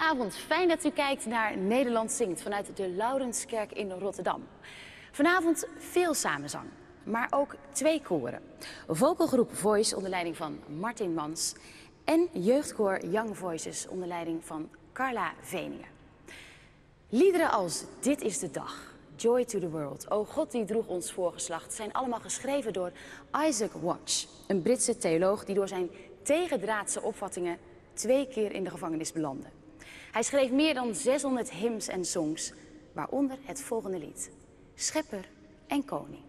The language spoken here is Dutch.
Goedenavond, fijn dat u kijkt naar Nederland Zingt vanuit de Laurenskerk in Rotterdam. Vanavond veel samenzang, maar ook twee koren. Vocalgroep Voice onder leiding van Martin Mans en jeugdkoor Young Voices onder leiding van Carla Veningen. Liederen als Dit is de dag, Joy to the World, O God die droeg ons voorgeslacht, zijn allemaal geschreven door Isaac Watch, een Britse theoloog die door zijn tegendraadse opvattingen twee keer in de gevangenis belandde. Hij schreef meer dan 600 hymns en songs, waaronder het volgende lied: Schepper en Koning.